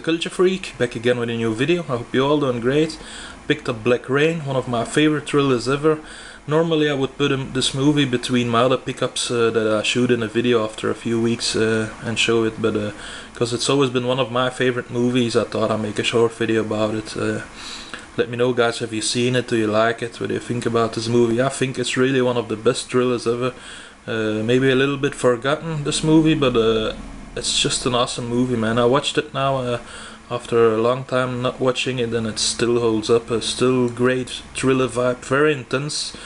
the Culture Freak, back again with a new video. I hope you all doing great. Picked up Black Rain, one of my favorite thrillers ever. Normally I would put this movie between my other pickups uh, that I shoot in a video after a few weeks uh, and show it, but because uh, it's always been one of my favorite movies, I thought I'd make a short video about it. Uh, let me know guys, have you seen it, do you like it, what do you think about this movie? I think it's really one of the best thrillers ever. Uh, maybe a little bit forgotten, this movie, but uh, it's just an awesome movie, man. I watched it now uh, after a long time not watching it, and it still holds up. A still great thriller vibe, very intense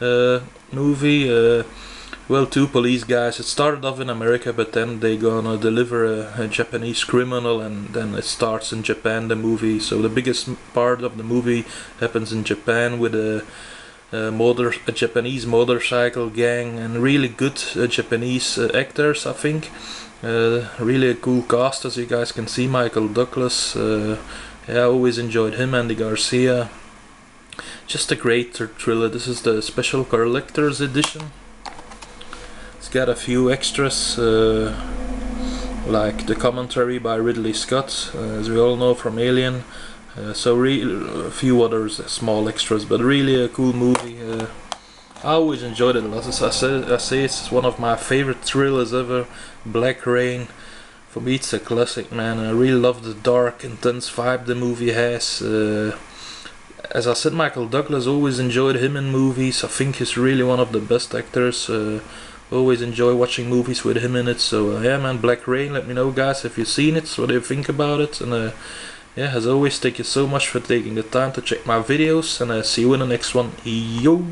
uh, movie. Uh, well, two police guys. It started off in America, but then they gonna deliver a, a, Japanese criminal, and then it starts in Japan. The movie. So the biggest part of the movie happens in Japan with a. A, motor, a Japanese motorcycle gang and really good uh, Japanese uh, actors, I think. Uh, really a cool cast as you guys can see. Michael Douglas, uh, yeah, I always enjoyed him. Andy Garcia, just a great thriller. This is the special collector's edition. It's got a few extras, uh, like the commentary by Ridley Scott, uh, as we all know from Alien. Uh, so a few others, small extras, but really a cool movie. Uh, I always enjoyed it a lot. As I say, I say it's one of my favorite thrillers ever. Black Rain. For me, it's a classic, man. I really love the dark, intense vibe the movie has. Uh, as I said, Michael Douglas always enjoyed him in movies. I think he's really one of the best actors. Uh, always enjoy watching movies with him in it. So uh, yeah, man, Black Rain. Let me know, guys, if you've seen it. What do you think about it? And uh, yeah, as always, thank you so much for taking the time to check my videos. And uh, see you in the next one. Yo.